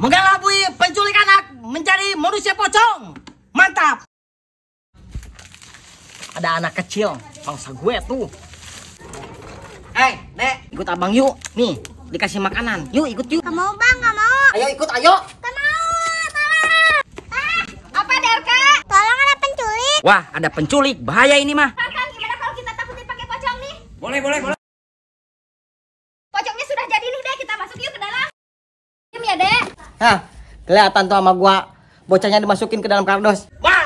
Mengelabui penculik anak menjadi manusia pocong. Mantap. Ada anak kecil, bangsa gue tuh. Eh, Dek, ikut abang yuk. Nih, dikasih makanan. Yuk, ikut yuk. Gak mau bang, gak mau. Ayo ikut, ayo. Gak mau, tolong. Ah, apa? Tolong ada penculik. Wah, ada penculik. Bahaya ini mah. Kakak, gimana kalau kita takutin pakai pocong nih? Boleh, boleh, boleh. Pocongnya sudah jadi nih deh, kita masuk yuk ke dalam. Diam ya dek. Hah, kelihatan tuh sama gua. Bocahnya dimasukin ke dalam kardus. Wah,